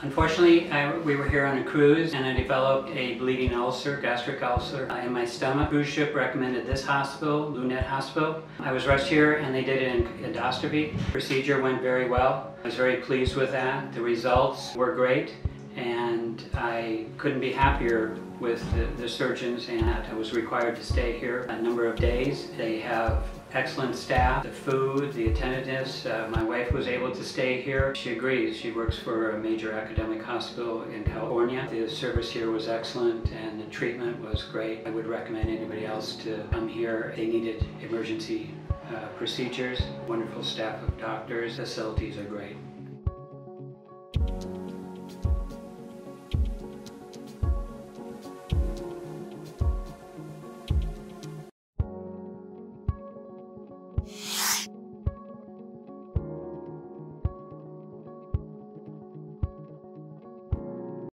Unfortunately, I, we were here on a cruise and I developed a bleeding ulcer, gastric ulcer, uh, in my stomach. Cruise ship recommended this hospital, BlueNet Hospital. I was rushed here and they did an endoscopy. Procedure went very well. I was very pleased with that. The results were great and I couldn't be happier with the, the surgeons and I was required to stay here a number of days. They have excellent staff, the food, the attentiveness. Uh, my wife was able to stay here. She agrees. She works for a major academic hospital in California. The service here was excellent and the treatment was great. I would recommend anybody else to come here. They needed emergency uh, procedures, wonderful staff of doctors, facilities are great. you